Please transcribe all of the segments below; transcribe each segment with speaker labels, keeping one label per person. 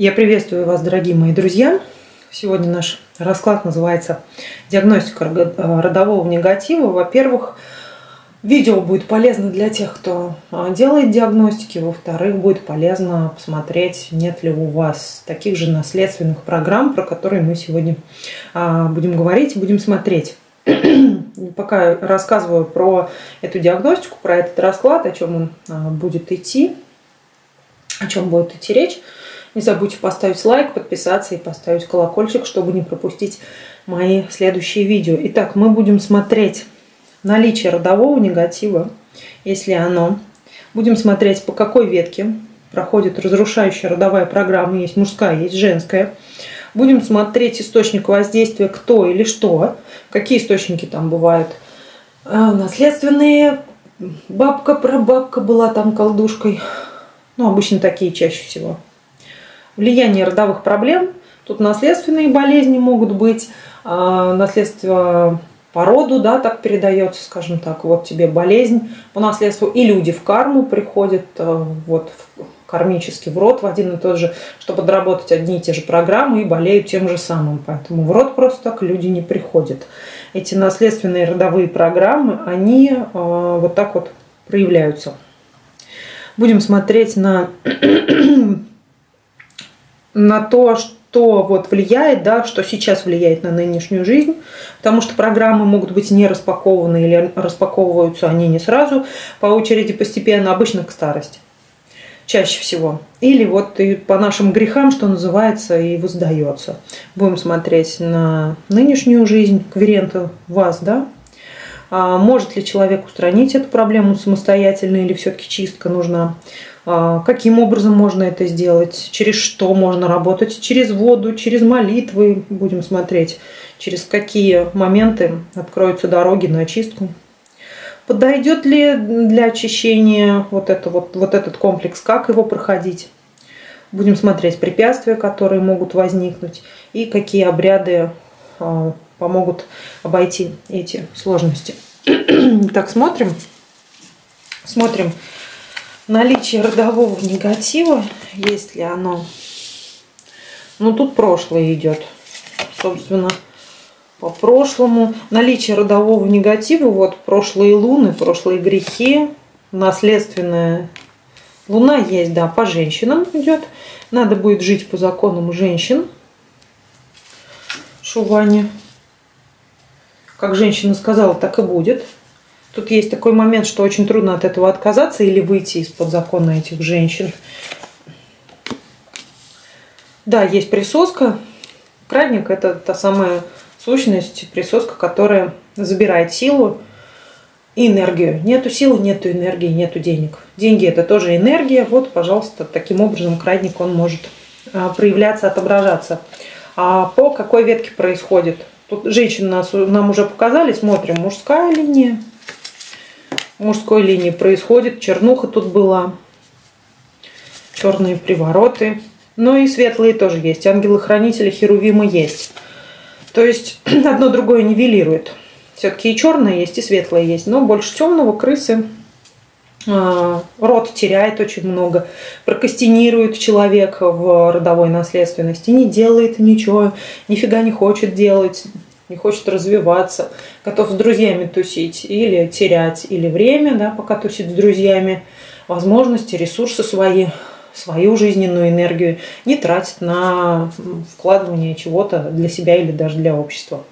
Speaker 1: Я приветствую вас, дорогие мои друзья. Сегодня наш расклад называется «Диагностика родового негатива». Во-первых, видео будет полезно для тех, кто а, делает диагностики. Во-вторых, будет полезно посмотреть, нет ли у вас таких же наследственных программ, про которые мы сегодня а, будем говорить и будем смотреть. Пока рассказываю про эту диагностику, про этот расклад, о чем он а, будет идти, о чем будет идти речь, не забудьте поставить лайк, подписаться и поставить колокольчик, чтобы не пропустить мои следующие видео. Итак, мы будем смотреть наличие родового негатива, если оно. Будем смотреть, по какой ветке проходит разрушающая родовая программа. Есть мужская, есть женская. Будем смотреть источник воздействия, кто или что. Какие источники там бывают. А, наследственные. Бабка, прабабка была там колдушкой. Ну, обычно такие чаще всего влияние родовых проблем. Тут наследственные болезни могут быть, а, наследство по роду, да, так передается, скажем так, вот тебе болезнь по наследству, и люди в карму приходят, а, вот кармически в род в один и тот же, чтобы доработать одни и те же программы и болеют тем же самым. Поэтому в род просто так люди не приходят. Эти наследственные родовые программы, они а, вот так вот проявляются. Будем смотреть на на то, что вот влияет, да, что сейчас влияет на нынешнюю жизнь, потому что программы могут быть не распакованы или распаковываются они не сразу, по очереди постепенно, обычно к старости, чаще всего. Или вот и по нашим грехам, что называется, и воздается. Будем смотреть на нынешнюю жизнь, кверента вас, да, может ли человек устранить эту проблему самостоятельно или все-таки чистка нужна? А, каким образом можно это сделать, через что можно работать, через воду, через молитвы будем смотреть, через какие моменты откроются дороги на очистку. Подойдет ли для очищения вот, это, вот, вот этот комплекс, как его проходить. Будем смотреть препятствия, которые могут возникнуть, и какие обряды а, помогут обойти эти сложности. Так, смотрим. Смотрим, наличие родового негатива, есть ли оно. Ну, тут прошлое идет. Собственно, по прошлому. Наличие родового негатива, вот прошлые луны, прошлые грехи, наследственная луна есть, да, по женщинам идет. Надо будет жить по законам женщин. Шуване. Как женщина сказала, так и будет. Тут есть такой момент, что очень трудно от этого отказаться или выйти из-под закона этих женщин. Да, есть присоска. Крадник – это та самая сущность, присоска, которая забирает силу и энергию. Нету силы, нету энергии, нету денег. Деньги – это тоже энергия. Вот, пожалуйста, таким образом крадник, он может а, проявляться, отображаться. А по какой ветке происходит? Тут женщины нас, нам уже показали, смотрим, мужская линия, мужской линии происходит. Чернуха тут была. Черные привороты. Ну и светлые тоже есть. Ангелы-хранители, херувимы есть. То есть одно другое нивелирует. Все-таки и черное есть, и светлое есть. Но больше темного крысы род теряет очень много, прокастинирует человек в родовой наследственности, не делает ничего, нифига не хочет делать, не хочет развиваться, готов с друзьями тусить или терять или время, да, пока тусит с друзьями, возможности, ресурсы свои, свою жизненную энергию не тратит на вкладывание чего-то для себя или даже для общества.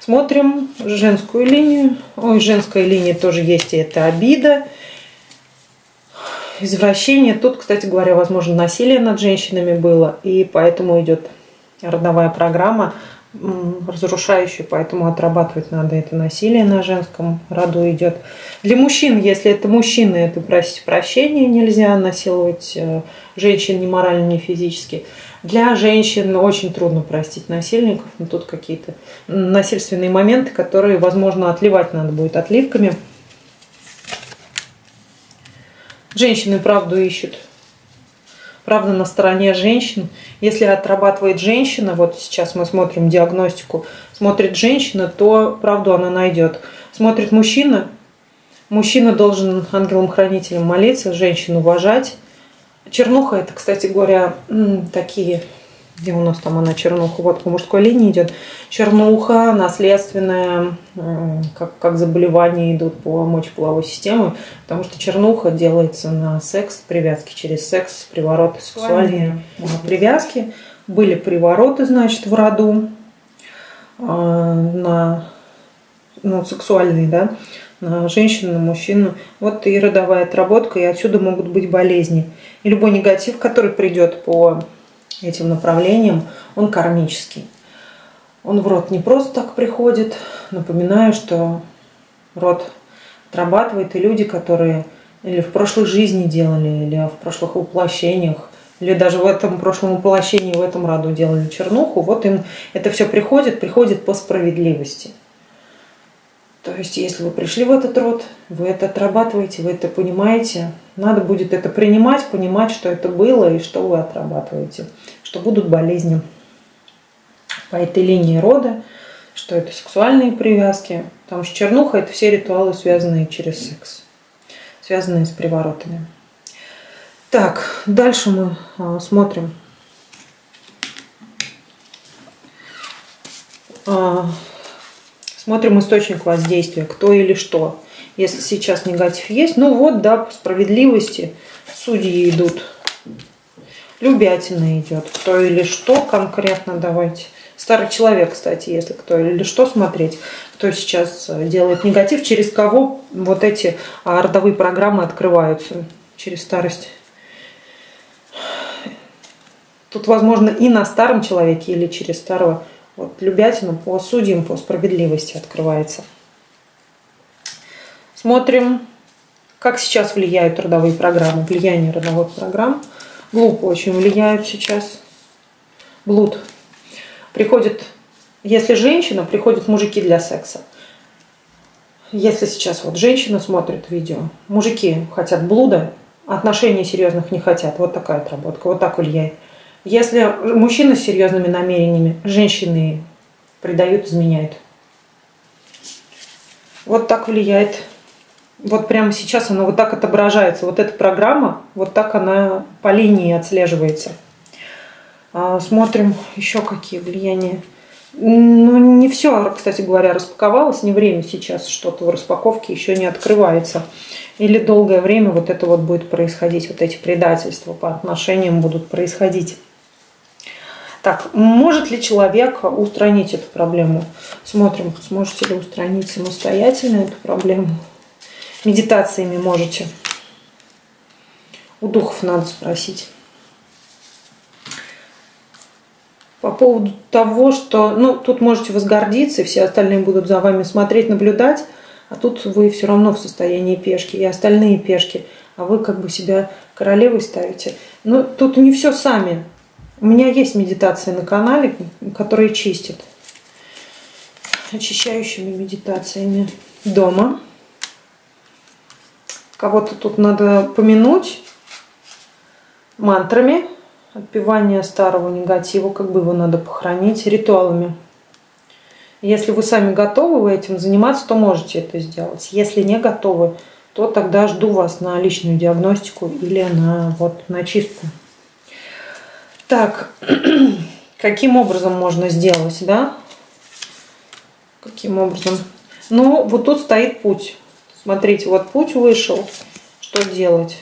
Speaker 1: Смотрим женскую линию. Ой, женская линия тоже есть, и это обида, извращение. Тут, кстати говоря, возможно, насилие над женщинами было, и поэтому идет родовая программа разрушающий, поэтому отрабатывать надо это насилие на женском роду идет. Для мужчин, если это мужчины, это просить прощения нельзя, насиловать э, женщин ни морально, ни физически. Для женщин очень трудно простить насильников, но тут какие-то насильственные моменты, которые, возможно, отливать надо будет отливками. Женщины правду ищут правда на стороне женщин. Если отрабатывает женщина, вот сейчас мы смотрим диагностику, смотрит женщина, то правду она найдет. Смотрит мужчина, мужчина должен ангелом-хранителем молиться, женщину уважать, Чернуха это, кстати говоря, такие, где у нас там она чернуха, вот по мужской линии идет. Чернуха, наследственная, как, как заболевания идут по мочеполовой системе, потому что чернуха делается на секс, привязки через секс, привороты сексуальные привязки. Были привороты, значит, в роду а, на ну, сексуальные, да, на женщину, на мужчину. Вот и родовая отработка, и отсюда могут быть болезни. И любой негатив, который придет по этим направлениям, он кармический. Он в род не просто так приходит. Напоминаю, что род отрабатывает и люди, которые или в прошлой жизни делали, или в прошлых воплощениях, или даже в этом прошлом воплощении, в этом роду делали чернуху, вот им это все приходит, приходит по справедливости. То есть, если вы пришли в этот род, вы это отрабатываете, вы это понимаете, надо будет это принимать, понимать, что это было и что вы отрабатываете, что будут болезни по этой линии рода, что это сексуальные привязки, потому что чернуха – это все ритуалы, связанные через секс, связанные с приворотами. Так, дальше мы а, смотрим. Смотрим источник воздействия, кто или что. Если сейчас негатив есть, ну вот, да, по справедливости судьи идут. Любятина идет. Кто или что конкретно, давайте. Старый человек, кстати, если кто или что смотреть, кто сейчас э, делает негатив, через кого вот эти а, родовые программы открываются. Через старость. Тут, возможно, и на старом человеке, или через старого вот Любятину по судьям, по справедливости открывается. Смотрим, как сейчас влияют родовые программы, влияние родовых программ. Глупо очень влияют сейчас. Блуд. Приходит, если женщина, приходят мужики для секса. Если сейчас вот женщина смотрит видео, мужики хотят блуда, отношений серьезных не хотят. Вот такая отработка, вот так влияет. Если мужчина с серьезными намерениями, женщины предают, изменяют. Вот так влияет. Вот прямо сейчас она вот так отображается. Вот эта программа, вот так она по линии отслеживается. А, смотрим еще какие влияния. Ну, не все, кстати говоря, распаковалось, не время сейчас, что-то в распаковке еще не открывается. Или долгое время вот это вот будет происходить, вот эти предательства по отношениям будут происходить. Так, может ли человек устранить эту проблему? Смотрим, сможете ли устранить самостоятельно эту проблему. Медитациями можете. У духов надо спросить. По поводу того, что, ну, тут можете возгордиться, все остальные будут за вами смотреть, наблюдать, а тут вы все равно в состоянии пешки, и остальные пешки, а вы как бы себя королевой ставите. Ну, тут не все сами. У меня есть медитация на канале, которая чистит. Очищающими медитациями дома. Кого-то тут надо помянуть мантрами. Отпевание старого негатива, как бы его надо похоронить, ритуалами. Если вы сами готовы этим заниматься, то можете это сделать. Если не готовы, то тогда жду вас на личную диагностику или на, вот, на чистку. Так, каким образом можно сделать, да? Каким образом? Ну, вот тут стоит путь. Смотрите, вот путь вышел. Что делать?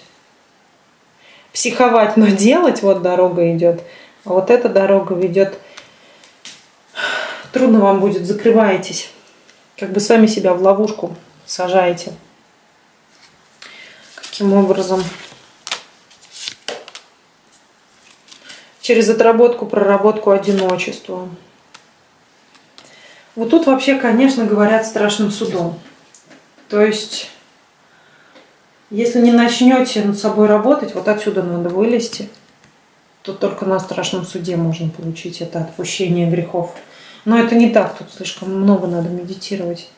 Speaker 1: Психовать, но делать, вот дорога идет. А вот эта дорога ведет... Трудно вам будет, закрываетесь. Как бы сами себя в ловушку сажаете. Каким образом? Через отработку, проработку одиночества. Вот тут вообще, конечно, говорят страшным судом. То есть, если не начнете над собой работать, вот отсюда надо вылезти, то только на страшном суде можно получить это отпущение грехов. Но это не так, тут слишком много надо медитировать.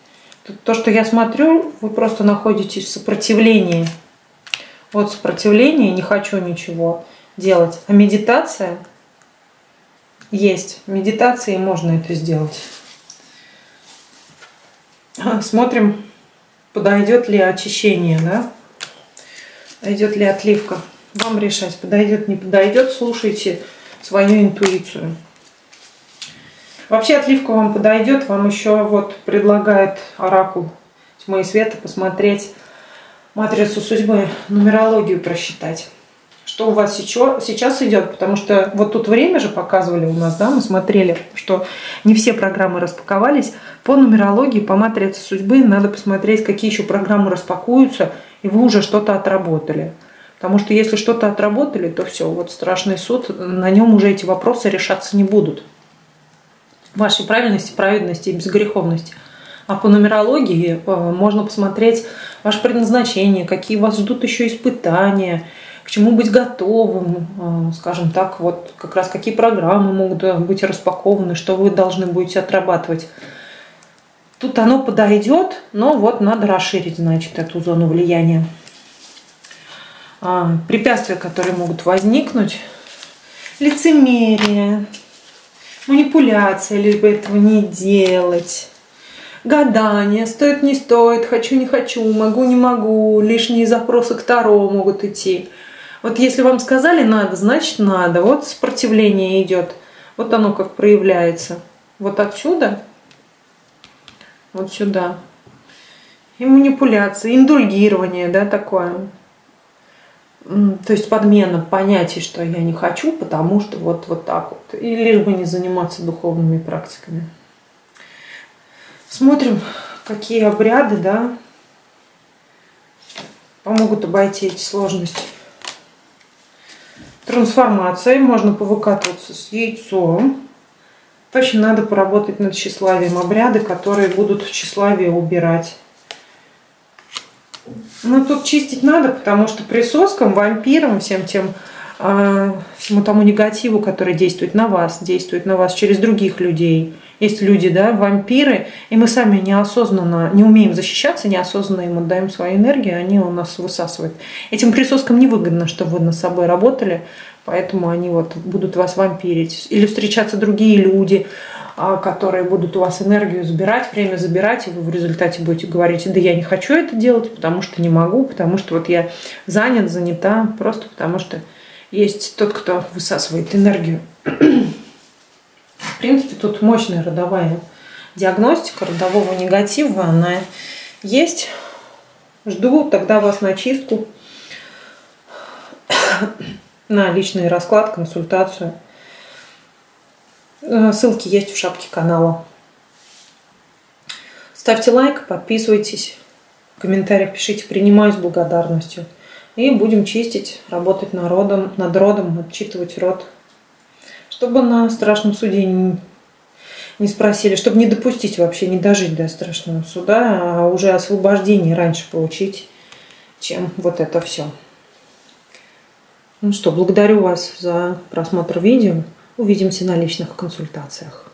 Speaker 1: Тут то, что я смотрю, вы просто находитесь в сопротивлении. Вот сопротивление, не хочу ничего делать. А медитация есть. Медитацией можно это сделать. Смотрим, подойдет ли очищение, да? Пойдет ли отливка. вам решать, подойдет, не подойдет, слушайте свою интуицию. Вообще отливка вам подойдет, вам еще вот предлагает оракул тьмы и света посмотреть матрицу судьбы, нумерологию просчитать. Что у вас сейчас, сейчас идет, потому что вот тут время же показывали у нас, да, мы смотрели, что не все программы распаковались. По нумерологии, по матрице судьбы надо посмотреть, какие еще программы распакуются, и вы уже что-то отработали. Потому что если что-то отработали, то все, вот страшный суд, на нем уже эти вопросы решаться не будут. Вашей правильности, праведности и безгреховности. А по нумерологии э, можно посмотреть ваше предназначение, какие вас ждут еще испытания, к чему быть готовым, э, скажем так, вот как раз какие программы могут быть распакованы, что вы должны будете отрабатывать. Тут оно подойдет, но вот надо расширить, значит, эту зону влияния. А, препятствия, которые могут возникнуть, лицемерие, манипуляция, либо этого не делать, гадание, стоит, не стоит, хочу, не хочу, могу, не могу, лишние запросы к Таро могут идти. Вот если вам сказали надо, значит надо. Вот сопротивление идет. Вот оно как проявляется. Вот отсюда, вот сюда. И манипуляция, индульгирование, да, такое то есть подмена понятий, что я не хочу, потому что вот, вот так вот. И лишь бы не заниматься духовными практиками. Смотрим, какие обряды, да, помогут обойти эти сложности. Трансформация. Можно повыкатываться с яйцом. Точно надо поработать над тщеславием. Обряды, которые будут тщеславие убирать. Ну, тут чистить надо, потому что присоскам, вампирам, всем тем, э, всему тому негативу, который действует на вас, действует на вас через других людей. Есть люди, да, вампиры, и мы сами неосознанно, не умеем защищаться, неосознанно им отдаем свою энергию, они у нас высасывают. Этим присоскам невыгодно, чтобы вы над собой работали, поэтому они вот будут вас вампирить. Или встречаться другие люди, а, которые будут у вас энергию забирать, время забирать, и вы в результате будете говорить, да я не хочу это делать, потому что не могу, потому что вот я занят, занята, просто потому что есть тот, кто высасывает энергию. Принципе, тут мощная родовая диагностика родового негатива, она есть. Жду тогда вас на чистку, на личный расклад, консультацию. Э, ссылки есть в шапке канала. Ставьте лайк, подписывайтесь, в комментариях пишите «принимаю с благодарностью». И будем чистить, работать народом, над родом, отчитывать род, чтобы на страшном суде не, спросили, чтобы не допустить вообще, не дожить до страшного суда, а уже освобождение раньше получить, чем вот это все. Ну что, благодарю вас за просмотр видео. Увидимся на личных консультациях.